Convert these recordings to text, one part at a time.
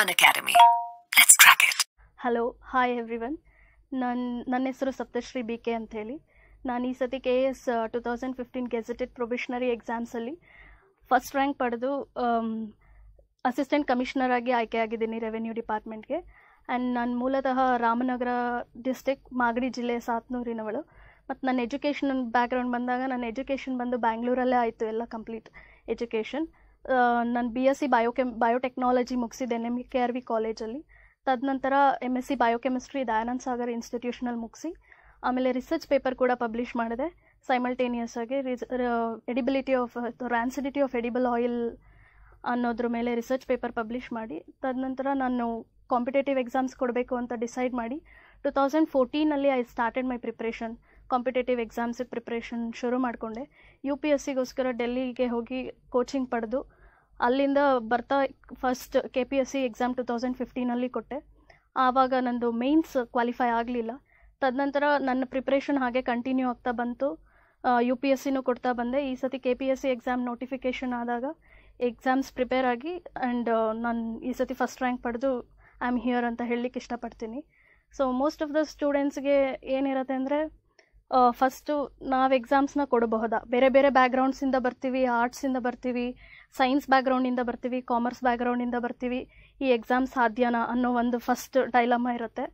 An academy crack it. Hello hi everyone ನನ್ನ ನನ್ನ ಹೆಸರು ಸಪ್ತಶ್ರೀ ಬಿ ಕೆ ಹೇಳಿ ನಾನು ಈ ಸತಿ K S two thousand fifteen gazetted probationary ಎಕ್ಸಾಮ್ಸಲ್ಲಿ first rank ಪಡೆದು ಅಸಿಸ್ಟೆಂಟ್ ಕಮಿಷನರ್ ಆಗಿ ಆಯ್ಕೆಯಾಗಿದ್ದೀನಿ ರೆವೆನ್ಯೂ ಡಿಪಾರ್ಟ್ಮೆಂಟ್ಗೆ ಆ್ಯಂಡ್ ನಾನು ಮೂಲತಃ ರಾಮನಗರ ಡಿಸ್ಟಿಕ್ ಮಾಗಡಿ ಜಿಲ್ಲೆ ಸಾತ್ನೂರಿನವಳು. ಮತ್ತು ನನ್ನ ಎಜುಕೇಷನ್ ಬ್ಯಾಕ್ಗ್ರೌಂಡ್ ಬಂದಾಗ ನನ್ನ ಎಜುಕೇಷನ್ ಬಂದು ಬ್ಯಾಂಗ್ಳೂರಲ್ಲೇ ಆಯಿತು ಎಲ್ಲ ಕಂಪ್ಲೀಟ್ ಎಜುಕೇಷನ್ ನಾನು B S C biochem biotechnology ಮುಗಿಸಿದೆ N M K R V ಕಾಲೇಜಲ್ಲಿ ತದನಂತರ M S C biochemistry Dayanand Sagar ಇನ್ಸ್ಟಿಟ್ಯೂಷನಲ್ಲಿ ಮುಗಿಸಿ. ಆಮೇಲೆ ರಿಸರ್ಚ್ ಪೇಪರ್ ಕೂಡ ಪಬ್ಲಿಷ್ ಮಾಡಿದೆ. ಸೈಮಲ್ಟೇನಿಯಸ್ ಆಗಿ ರಿಸ್ edibility of rancidity of edible oil ಅನ್ನೋದ್ರ ಮೇಲೆ ರಿಸರ್ಚ್ ಪೇಪರ್ ಪಬ್ಲಿಷ್ ಮಾಡಿ. ತದನಂತರ ನಾನು ಕಾಂಪಿಟೇಟಿವ್ ಎಕ್ಸಾಮ್ಸ್ ಕೊಡಬೇಕು ಅಂತ ಡಿಸೈಡ್ ಮಾಡಿ. Two thousand ಫೋರ್ಟೀನಲ್ಲಿ I started my preparation competitive ಎಕ್ಸಾಮ್ಸಿಗೆ preparation ಶುರು ಮಾಡಿಕೊಂಡೆ. ಯು ಪಿ ಎಸ್ ಸಿಗೋಸ್ಕರ ಡೆಲ್ಲಿಗೆ ಹೋಗಿ ಕೋಚಿಂಗ್ ಪಡೆದು ಅಲ್ಲಿಂದ ಬರ್ತಾ first K P S C exam two thousand ಫಿಫ್ಟೀನಲ್ಲಿ ಕೊಟ್ಟೆ. ಆವಾಗ ನಂದು ಮೇನ್ಸ್ ಕ್ವಾಲಿಫೈ ಆಗಲಿಲ್ಲ. ತದನಂತರ ನನ್ನ ಪ್ರಿಪ್ರೇಷನ್ ಹಾಗೆ ಕಂಟಿನ್ಯೂ ಆಗ್ತಾ ಬಂತು. ಯು ಪಿ ಎಸ್ ಸಿನೂ ಕೊಡ್ತಾ ಬಂದೆ. ಈ ಸತಿ K P S C exam notification ಆದಾಗ ಎಕ್ಸಾಮ್ಸ್ ಪ್ರಿಪೇರ್ ಆಗಿ ಆ್ಯಂಡ್ ನಾನು ಈ ಸತಿ ಫಸ್ಟ್ ರ್ಯಾಂಕ್ ಪಡೆದು ಐ ಆಮ್ ಹಿಯರ್ ಅಂತ ಹೇಳಲಿಕ್ಕೆ ಇಷ್ಟಪಡ್ತೀನಿ. ಸೊ ಮೋಸ್ಟ್ ಆಫ್ ದ ಸ್ಟೂಡೆಂಟ್ಸ್ಗೆ ಏನಿರುತ್ತೆ ಅಂದರೆ ಫಸ್ಟು ನಾವು ಎಕ್ಸಾಮ್ಸ್ನ ಕೊಡಬಹುದಾ? ಬೇರೆ ಬೇರೆ ಬ್ಯಾಕ್ಗ್ರೌಂಡ್ಸಿಂದ ಬರ್ತೀವಿ ಆರ್ಟ್ಸಿಂದ ಬರ್ತೀವಿ. ಸೈನ್ಸ್ ಬ್ಯಾಕ್ಗ್ರೌಂಡಿಂದ ಬರ್ತೀವಿ ಕಾಮರ್ಸ್ ಬ್ಯಾಕ್ಗ್ರೌಂಡಿಂದ ಬರ್ತೀವಿ, ಈ ಎಕ್ಸಾಮ್ ಸಾಧ್ಯನಾ ಅನ್ನೋ ಒಂದು ಫಸ್ಟ್ ಡೈಲಮ ಇರುತ್ತೆ.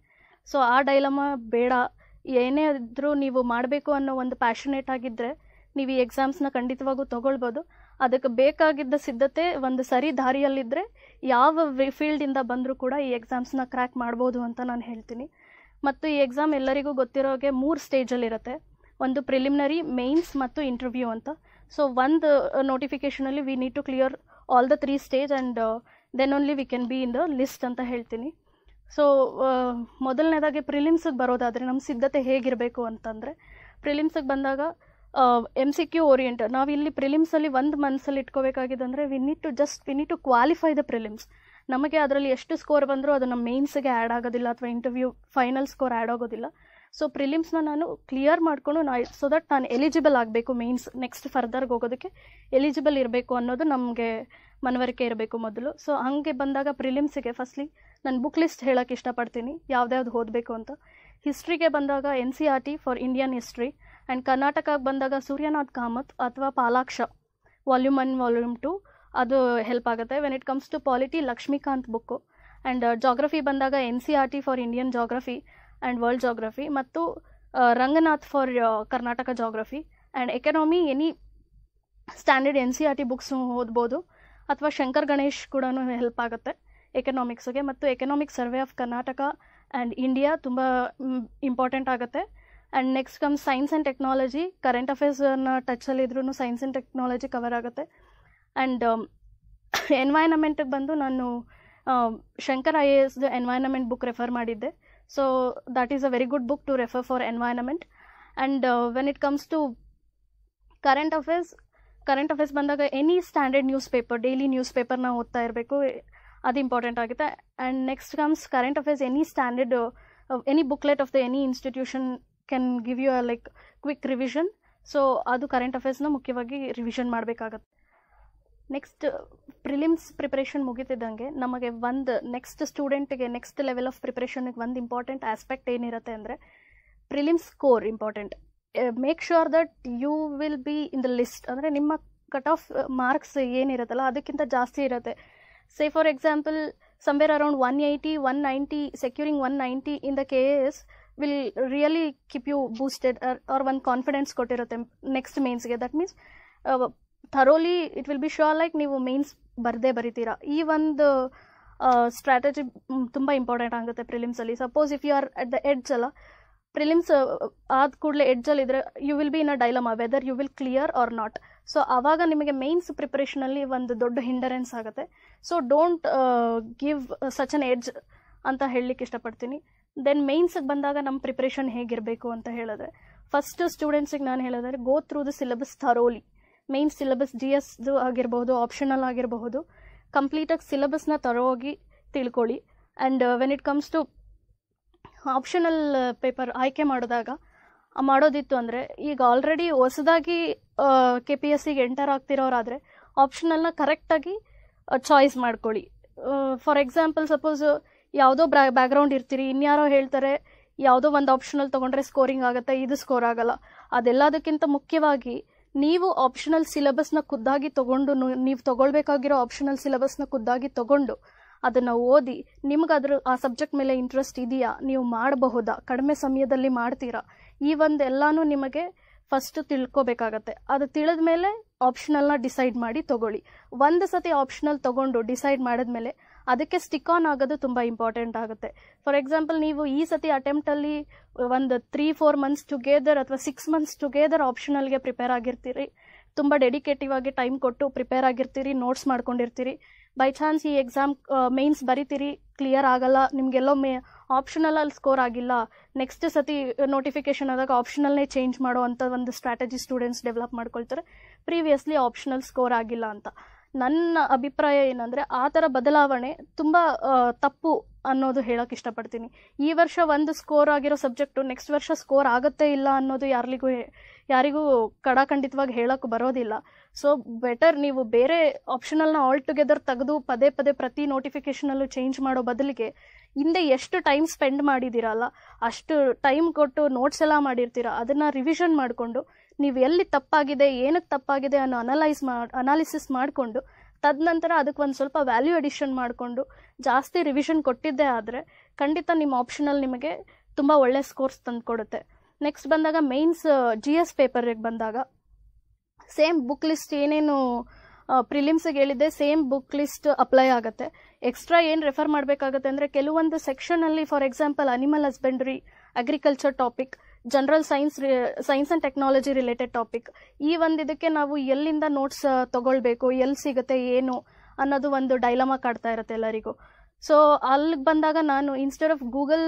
ಸೊ ಆ ಡೈಲಮ ಬೇಡ. ಏನೇ ಇದ್ದರೂ ನೀವು ಮಾಡಬೇಕು ಅನ್ನೋ ಒಂದು ಪ್ಯಾಷನೇಟ್ ಆಗಿದ್ದರೆ ನೀವು ಈ ಎಕ್ಸಾಮ್ಸ್ನ ಖಂಡಿತವಾಗೂ ತೊಗೊಳ್ಬೋದು. ಅದಕ್ಕೆ ಬೇಕಾಗಿದ್ದ ಸಿದ್ಧತೆ ಒಂದು ಸರಿ ದಾರಿಯಲ್ಲಿದ್ದರೆ ಯಾವ ಫೀಲ್ಡಿಂದ ಬಂದರೂ ಕೂಡ ಈ ಎಕ್ಸಾಮ್ಸ್ನ ಕ್ರ್ಯಾಕ್ ಮಾಡ್ಬೋದು ಅಂತ ನಾನು ಹೇಳ್ತೀನಿ. ಮತ್ತು ಈ ಎಕ್ಸಾಮ್ ಎಲ್ಲರಿಗೂ ಗೊತ್ತಿರೋಗೆ ಮೂರು ಸ್ಟೇಜಲ್ಲಿರುತ್ತೆ ಒಂದು ಪ್ರಿಲಿಮಿನರಿ ಮೇನ್ಸ್ ಮತ್ತು ಇಂಟರ್ವ್ಯೂ ಅಂತ. ಸೊ ಒಂದು ನೋಟಿಫಿಕೇಷನಲ್ಲಿ we need to clear all the three stage and then only we can be in the list ಅಂತ ಹೇಳ್ತೀನಿ. ಸೊ ಮೊದಲನೇದಾಗಿ ಪ್ರಿಲಿಮ್ಸಿಗೆ ಬರೋದಾದರೆ ನಮ್ಮ ಸಿದ್ಧತೆ ಹೇಗಿರಬೇಕು ಅಂತಂದರೆ ಪ್ರಿಲಿಮ್ಸಿಗೆ ಬಂದಾಗ ಎಂ ಸಿ ಕ್ಯೂ ಓರಿಯೆಂಟ್ ನಾವು ಇಲ್ಲಿ ಪ್ರಿಲಿಮ್ಸಲ್ಲಿ ಒಂದು ಮನಸ್ಸಲ್ಲಿ ಇಟ್ಕೋಬೇಕಾಗಿದ್ದಂದರೆ we need to just we need to qualify the prelims ನಮಗೆ ಅದರಲ್ಲಿ ಎಷ್ಟು ಸ್ಕೋರ್ ಬಂದರೂ ಅದು ನಮ್ಮ ಮೇನ್ಸ್ಗೆ ಆ್ಯಡ್ ಆಗೋದಿಲ್ಲ ಅಥವಾ ಇಂಟರ್ವ್ಯೂ ಫೈನಲ್ ಸ್ಕೋರ್ ಆ್ಯಡ್ ಆಗೋದಿಲ್ಲ. ಸೊ ಪ್ರಿಲಿಮ್ಸ್ನ ನಾನು ಕ್ಲಿಯರ್ ಮಾಡಿಕೊಂಡು ನಾ ಸೊ ದಟ್ ನಾನು ಎಲಿಜಿಬಲ್ ಆಗಬೇಕು ಮೀನ್ಸ್ ನೆಕ್ಸ್ಟ್ ಫರ್ದರ್ಗೆ ಹೋಗೋದಕ್ಕೆ. ಎಲಿಜಿಬಲ್ ಇರಬೇಕು ಅನ್ನೋದು ನಮಗೆ ಮನವರಿಕೆ ಇರಬೇಕು ಮೊದಲು. ಸೊ ಹಾಗೆ ಬಂದಾಗ ಪ್ರಿಲಿಮ್ಸಿಗೆ ಫಸ್ಟ್ಲಿ ನಾನು ಬುಕ್ ಲಿಸ್ಟ್ ಹೇಳೋಕ್ಕೆ ಇಷ್ಟಪಡ್ತೀನಿ, ಯಾವ್ದ್ಯಾವ್ದು ಓದಬೇಕು ಅಂತ. ಹಿಸ್ಟ್ರಿಗೆ ಬಂದಾಗ N C R T for Indian history and ಕರ್ನಾಟಕಕ್ಕೆ ಬಂದಾಗ ಸೂರ್ಯನಾಥ್ ಕಾಮತ್ ಅಥವಾ Palaksha volume one volume two ಅದು ಹೆಲ್ಪ್ ಆಗುತ್ತೆ. When it comes to polity Lakshmikanth book and geography ಬಂದಾಗ N C R T for Indian geography and world geography ಮತ್ತು Ranganath for Karnataka geography and economy any standard N C R T books ಓದ್ಬೋದು, ಅಥವಾ ಶಂಕರ್ ಗಣೇಶ್ ಕೂಡ help ಆಗುತ್ತೆ ಎಕನಾಮಿಕ್ಸ್ಗೆ ಮತ್ತು economic survey of Karnataka and India ತುಂಬ important ಆಗುತ್ತೆ. And next come science and technology current ಅಫೇರ್ಸನ್ನ ಟಚಲ್ಲಿದ್ರೂ ಸೈನ್ಸ್ ಆ್ಯಂಡ್ ಟೆಕ್ನಾಲಜಿ ಕವರ್ ಆಗುತ್ತೆ. ಆ್ಯಂಡ್ ಎನ್ವೈರನ್ಮೆಂಟಿಗೆ ಬಂದು ನಾನು Shankar I A S environment book refer ಮಾಡಿದ್ದೆ. So that is a very good book to refer for And and when it comes to current affairs current affairs ಬಂದಾಗ any standard newspaper daily news ಪೇಪರ್ನ ಓದ್ತಾ ಇರಬೇಕು, ಅದು important ಆಗುತ್ತೆ. And next comes current affairs any standard any booklet of the any institution can give you like quick revision so ಅದು current ಅಫೇರ್ಸ್ನ ಮುಖ್ಯವಾಗಿ revision ಮಾಡಬೇಕಾಗತ್ತೆ. ನೆಕ್ಸ್ಟ್ ಪ್ರಿಲಿಮ್ಸ್ ಪ್ರಿಪ್ರೇಷನ್ ಮುಗಿತಿದ್ದಂಗೆ ನಮಗೆ ಒಂದು ನೆಕ್ಸ್ಟ್ ಸ್ಟೂಡೆಂಟಿಗೆ ನೆಕ್ಸ್ಟ್ ಲೆವೆಲ್ ಆಫ್ ಪ್ರಿಪ್ರೇಷನ್ಗೆ ಒಂದು ಇಂಪಾರ್ಟೆಂಟ್ ಆಸ್ಪೆಕ್ಟ್ ಏನಿರುತ್ತೆ ಅಂದರೆ prelims score important make sure that you will be in the list ಅಂದರೆ ನಿಮ್ಮ ಕಟ್ ಆಫ್ ಮಾರ್ಕ್ಸ್ ಏನಿರುತ್ತಲ್ಲ ಅದಕ್ಕಿಂತ ಜಾಸ್ತಿ ಇರುತ್ತೆ. Say for example somewhere around one eighty one ninety securing one ninety in the K S will really keep you boosted or ಒಂದು confidence ಕೊಟ್ಟಿರುತ್ತೆ next ಮೇನ್ಸ್ಗೆ that means thoroughly it will be sure like ನೀವು mains ಬರದೇ ಬರಿತೀರಾ. ಈ ಒಂದು strategy ತುಂಬ important ಆಗುತ್ತೆ ಪ್ರಿಲಿಮ್ಸಲ್ಲಿ suppose if you are at the edge ಅಲ್ಲ ಪ್ರಿಲಿಮ್ಸ್ ಆದ ಕೂಡಲೇ ಎಡ್ಜಲ್ಲಿದ್ದರೆ you will be in a dilemma whether you will clear or not so ಆವಾಗ ನಿಮಗೆ ಮೇನ್ಸ್ ಪ್ರಿಪ್ರೇಷನಲ್ಲಿ ಒಂದು ದೊಡ್ಡ ಹಿಂಡರೆನ್ಸ್ ಆಗುತ್ತೆ. So don't give such an edge ಅಂತ ಹೇಳಲಿಕ್ಕೆ ಇಷ್ಟಪಡ್ತೀನಿ. ದೆನ್ ಮೇನ್ಸ್ಗೆ ಬಂದಾಗ ನಮ್ಮ ಪ್ರಿಪ್ರೇಷನ್ ಹೇಗಿರಬೇಕು ಅಂತ ಹೇಳಿದ್ರೆ ಫಸ್ಟ್ ಸ್ಟೂಡೆಂಟ್ಸಿಗೆ ನಾನು ಹೇಳಿದ್ರೆ go through the syllabus thoroughly main syllabus G ಎಸ್ದು ಆಗಿರಬಹುದು ಆಪ್ಷನಲ್ ಆಗಿರಬಹುದು. ಕಂಪ್ಲೀಟಾಗಿ ಸಿಲೆಬಸ್ನ ತರೋಗಿ ತಿಳ್ಕೊಳ್ಳಿ. And when it comes to optional paper ಆಯ್ಕೆ ಮಾಡಿದಾಗ, ಮಾಡೋದಿತ್ತು ಅಂದರೆ, ಈಗ ಆಲ್ರೆಡಿ ಹೊಸದಾಗಿ ಕೆ ಪಿ ಎಸ್ ಸಿಗೆ ಎಂಟರ್ ಆಗ್ತಿರೋರಾದರೆ ಆಪ್ಷನಲ್ನ ಕರೆಕ್ಟಾಗಿ ಚಾಯ್ಸ್ ಮಾಡ್ಕೊಳ್ಳಿ. ಫಾರ್ ಎಕ್ಸಾಂಪಲ್ ಸಪೋಸ್ ಯಾವುದೋ ಬ್ಯಾ ಬ್ಯಾಕ್ಗ್ರೌಂಡ್ ಇರ್ತೀರಿ, ಇನ್ಯಾರೋ ಹೇಳ್ತಾರೆ, ಯಾವುದೋ ಒಂದು ಆಪ್ಷನಲ್ ತೊಗೊಂಡ್ರೆ ಸ್ಕೋರಿಂಗ್ ಆಗುತ್ತೆ, ಇದು ಸ್ಕೋರ್ ಆಗಲ್ಲ. ಅದೆಲ್ಲದಕ್ಕಿಂತ ಮುಖ್ಯವಾಗಿ ನೀವು ಆಪ್ಷನಲ್ ಸಿಲೆಬಸ್ನ ಖುದ್ದಾಗಿ ತಗೊಂಡು ನೀವು ತಗೊಳ್ಬೇಕಾಗಿರೋ ಆಪ್ಷನಲ್ ಸಿಲೆಬಸ್ನ ಖುದ್ದಾಗಿ ತಗೊಂಡು ಅದನ್ನು ಓದಿ ನಿಮ್ಗೆ ಅದ್ರ, ಆ ಸಬ್ಜೆಕ್ಟ್ ಮೇಲೆ ಇಂಟ್ರೆಸ್ಟ್ ಇದೆಯಾ? ನೀವು ಮಾಡಬಹುದಾ? ಕಡಿಮೆ ಸಮಯದಲ್ಲಿ ಮಾಡ್ತೀರಾ? ಈ ಒಂದು ಎಲ್ಲನೂ ನಿಮಗೆ ಫಸ್ಟ್ ತಿಳ್ಕೊಬೇಕಾಗತ್ತೆ. ಅದು ತಿಳಿದ ಮೇಲೆ ಆಪ್ಷನಲ್ನ ಡಿಸೈಡ್ ಮಾಡಿ ತಗೊಳ್ಳಿ. ಒಂದು ಸತಿ ಆಪ್ಷನಲ್ ತಗೊಂಡು ಡಿಸೈಡ್ ಮಾಡಿದ್ಮೇಲೆ ಅದಕ್ಕೆ ಸ್ಟಿಕ್ ಆನ್ ಆಗೋದು ತುಂಬ ಇಂಪಾರ್ಟೆಂಟ್ ಆಗುತ್ತೆ. ಫಾರ್ ಎಕ್ಸಾಂಪಲ್ ನೀವು ಈ ಸತಿ ಅಟೆಂಪ್ಟಲ್ಲಿ ಒಂದು ತ್ರೀ ಫೋರ್ ಮಂತ್ಸ್ ಟುಗೆದರ್ ಅಥವಾ ಸಿಕ್ಸ್ ಮಂತ್ಸ್ ಟುಗೆದರ್ ಆಪ್ಷನಲ್ಗೆ ಪ್ರಿಪೇರ್ ಆಗಿರ್ತೀರಿ. ತುಂಬ ಡೆಡಿಕೇಟಿವ್ ಆಗಿ ಟೈಮ್ ಕೊಟ್ಟು ಪ್ರಿಪೇರ್ ಆಗಿರ್ತೀರಿ ನೋಟ್ಸ್ ಮಾಡ್ಕೊಂಡಿರ್ತೀರಿ. ಬೈ ಚಾನ್ಸ್ ಈ ಎಕ್ಸಾಮ್ ಮೇನ್ಸ್ ಬರಿತೀರಿ ಕ್ಲಿಯರ್ ಆಗಲ್ಲ ನಿಮಗೆಲ್ಲೋ ಮೇ ಆಪ್ಷನಲಲ್ಲಿ ಸ್ಕೋರ್ ಆಗಿಲ್ಲ. ನೆಕ್ಸ್ಟ್ ಸತಿ ನೋಟಿಫಿಕೇಶನ್ ಆದಾಗ ಆಪ್ಷನಲ್ನೇ ಚೇಂಜ್ ಮಾಡೋ ಅಂತ ಒಂದು ಸ್ಟ್ರಾಟಜಿ ಸ್ಟೂಡೆಂಟ್ಸ್ ಡೆವಲಪ್ ಮಾಡ್ಕೊಳ್ತಾರೆ. ಪ್ರೀವಿಯಸ್ಲಿ ಆಪ್ಷನಲ್ ಸ್ಕೋರ್ ಆಗಿಲ್ಲ ಅಂತ. ನನ್ನ ಅಭಿಪ್ರಾಯ ಏನಂದರೆ ಆ ಥರ ಬದಲಾವಣೆ ತುಂಬ ತಪ್ಪು ಅನ್ನೋದು ಹೇಳೋಕೆ ಇಷ್ಟಪಡ್ತೀನಿ. ಈ ವರ್ಷ ಒಂದು ಸ್ಕೋರ್ ಆಗಿರೋ ಸಬ್ಜೆಕ್ಟು ನೆಕ್ಸ್ಟ್ ವರ್ಷ ಸ್ಕೋರ್ ಆಗುತ್ತೆ ಇಲ್ಲ ಅನ್ನೋದು ಯಾರಿಗೂ ಯಾರಿಗೂ ಕಡಾಖಂಡಿತವಾಗಿ ಹೇಳೋಕೆ ಬರೋದಿಲ್ಲ. ಸೊ ಬೆಟರ್ ನೀವು ಬೇರೆ ಆಪ್ಷನಲ್ನ ಆಲ್ ಟುಗೆದರ್ ತೆಗೆದು ಪದೇ ಪದೇ ಪ್ರತಿ ನೋಟಿಫಿಕೇಷನಲ್ಲೂ ಚೇಂಜ್ ಮಾಡೋ ಬದಲಿಗೆ ಹಿಂದೆ ಎಷ್ಟು ಟೈಮ್ ಸ್ಪೆಂಡ್ ಮಾಡಿದ್ದೀರಲ್ಲ, ಅಷ್ಟು ಟೈಮ್ ಕೊಟ್ಟು ನೋಟ್ಸ್ ಎಲ್ಲ ಮಾಡಿರ್ತೀರ, ಅದನ್ನು ರಿವಿಷನ್ ಮಾಡಿಕೊಂಡು, ನೀವು ಎಲ್ಲಿ ತಪ್ಪಾಗಿದೆ ಏನಕ್ಕೆ ತಪ್ಪಾಗಿದೆ ಅನ್ನೋ ಅನಲೈಸ್ ಮಾಡಿ ಅನಾಲಿಸಿಸ್ ಮಾಡಿಕೊಂಡು, ತದನಂತರ ಅದಕ್ಕೆ ಒಂದು ಸ್ವಲ್ಪ ವ್ಯಾಲ್ಯೂ ಅಡಿಷನ್ ಮಾಡಿಕೊಂಡು, ಜಾಸ್ತಿ ರಿವಿಷನ್ ಕೊಟ್ಟಿದ್ದೇ ಆದರೆ, ಖಂಡಿತ ನಿಮ್ಮ ಆಪ್ಷನಲ್ಲಿ ನಿಮಗೆ ತುಂಬ ಒಳ್ಳೆ ಸ್ಕೋರ್ಸ್ ತಂದು ಕೊಡುತ್ತೆ. ನೆಕ್ಸ್ಟ್ ಬಂದಾಗ ಮೇನ್ಸ್ ಜಿ ಎಸ್ ಪೇಪರಿಗೆ ಬಂದಾಗ ಸೇಮ್ ಬುಕ್ ಲಿಸ್ಟ್ ಏನೇನು ಪ್ರಿಲಿಮ್ಸಿಗೆ ಹೇಳಿದ್ದೆ ಸೇಮ್ ಬುಕ್ ಲಿಸ್ಟ್ ಅಪ್ಲೈ ಆಗುತ್ತೆ. ಎಕ್ಸ್ಟ್ರಾ ಏನು ರೆಫರ್ ಮಾಡಬೇಕಾಗುತ್ತೆ ಅಂದರೆ ಕೆಲವೊಂದು ಸೆಕ್ಷನಲ್ಲಿ for example animal husbandry agriculture topic general science science and technology related topic ಈ ಒಂದು ಇದಕ್ಕೆ ನಾವು ಎಲ್ಲಿಂದ ನೋಟ್ಸ್ ತಗೊಳ್ಬೇಕು ಎಲ್ಲಿ ಸಿಗುತ್ತೆ, ಏನು ಅನ್ನೋದು ಒಂದು ಡೈಲಮಾ ಕಾಡ್ತಾ ಇರುತ್ತೆ ಎಲ್ಲರಿಗೂ. ಸೊ ಅಲ್ಲಿಗೆ ಬಂದಾಗ ನಾನು ಇನ್ಸ್ಟೆಡ್ ಆಫ್ ಗೂಗಲ್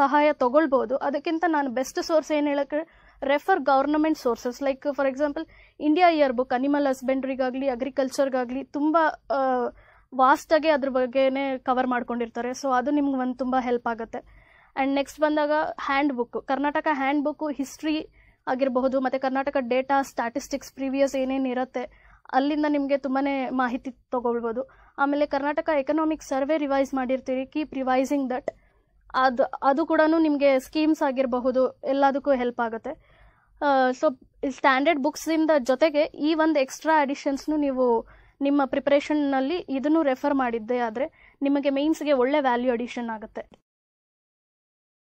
ಸಹಾಯ ತಗೊಳ್ಬೋದು. ಅದಕ್ಕಿಂತ ನಾನು ಬೆಸ್ಟ್ ಸೋರ್ಸ್ ಏನು ಹೇಳಕ್ಕೆ refer government sources like for example India yearbook animal ಹಸ್ಬೆಂಡ್ರಿಗಾಗಲಿ ಅಗ್ರಿಕಲ್ಚರ್ಗಾಗಲಿ ತುಂಬ ವಾಸ್ಟಾಗಿ ಅದ್ರ ಬಗ್ಗೆನೇ ಕವರ್ ಮಾಡ್ಕೊಂಡಿರ್ತಾರೆ. ಸೊ ಅದು ನಿಮ್ಗೆ ಒಂದು ತುಂಬ ಹೆಲ್ಪ್ ಆಗುತ್ತೆ. ಆ್ಯಂಡ್ ನೆಕ್ಸ್ಟ್ ಬಂದಾಗ handbook Karnataka handbook history ಆಗಿರಬಹುದು, ಮತ್ತು ಕರ್ನಾಟಕ ಡೇಟಾ ಸ್ಟ್ಯಾಟಿಸ್ಟಿಕ್ಸ್ ಪ್ರೀವಿಯಸ್ ಏನೇನು ಇರುತ್ತೆ, ಅಲ್ಲಿಂದ ನಿಮಗೆ ತುಂಬಾ ಮಾಹಿತಿ ತೊಗೊಳ್ಬೋದು. ಆಮೇಲೆ ಕರ್ನಾಟಕ ಎಕನಾಮಿಕ್ ಸರ್ವೆ ರಿವೈಸ್ ಮಾಡಿರ್ತೀರಿ ಕೀಪ್ ರಿವೈಸಿಂಗ್ ದಟ್ ಅದು ಅದು ಕೂಡ ನಿಮಗೆ ಸ್ಕೀಮ್ಸ್ ಆಗಿರಬಹುದು, ಎಲ್ಲದಕ್ಕೂ ಹೆಲ್ಪ್ ಆಗುತ್ತೆ. ಸೊ ಸ್ಟ್ಯಾಂಡರ್ಡ್ ಬುಕ್ಸಿಂದ ಜೊತೆಗೆ ಈ ಒಂದು ಎಕ್ಸ್ಟ್ರಾ ಅಡಿಷನ್ಸ್ನು ನೀವು ನಿಮ್ಮ ಪ್ರಿಪ್ರೇಷನ್ನಲ್ಲಿ ಇದನ್ನು ರೆಫರ್ ಮಾಡಿದ್ದೆ ಆದರೆ ನಿಮಗೆ ಮೇನ್ಸ್ಗೆ ಒಳ್ಳೆ ವ್ಯಾಲ್ಯೂ ಅಡಿಷನ್ ಆಗುತ್ತೆ.